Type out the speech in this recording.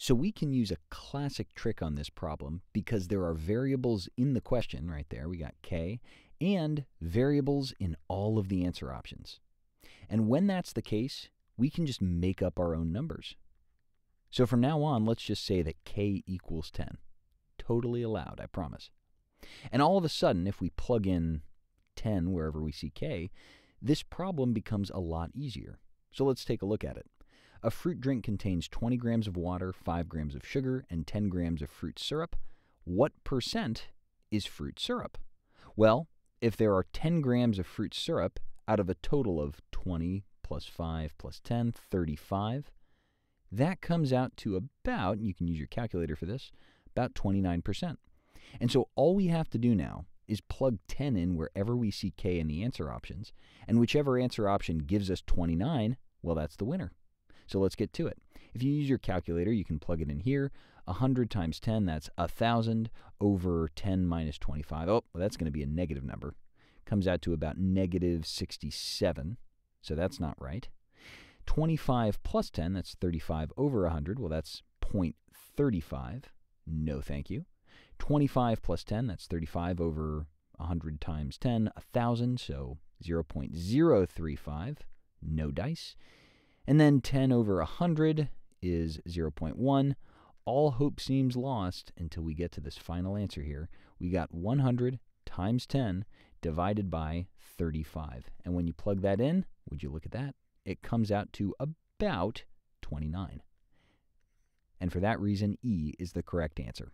So we can use a classic trick on this problem because there are variables in the question right there. We got k and variables in all of the answer options. And when that's the case, we can just make up our own numbers. So from now on, let's just say that k equals 10. Totally allowed, I promise. And all of a sudden, if we plug in 10 wherever we see k, this problem becomes a lot easier. So let's take a look at it. A fruit drink contains 20 grams of water, 5 grams of sugar, and 10 grams of fruit syrup. What percent is fruit syrup? Well, if there are 10 grams of fruit syrup out of a total of 20 plus 5 plus 10, 35, that comes out to about, you can use your calculator for this, about 29%. And so all we have to do now is plug 10 in wherever we see k in the answer options, and whichever answer option gives us 29, well, that's the winner. So let's get to it. If you use your calculator, you can plug it in here. 100 times 10, that's 1,000 over 10 minus 25. Oh, well, that's going to be a negative number. Comes out to about negative 67, so that's not right. 25 plus 10, that's 35 over 100. Well, that's 0.35. No, thank you. 25 plus 10, that's 35 over 100 times 10, 1,000, so 0.035. No dice. And then 10 over 100 is 0.1. All hope seems lost until we get to this final answer here. We got 100 times 10 divided by 35. And when you plug that in, would you look at that? It comes out to about 29. And for that reason, E is the correct answer.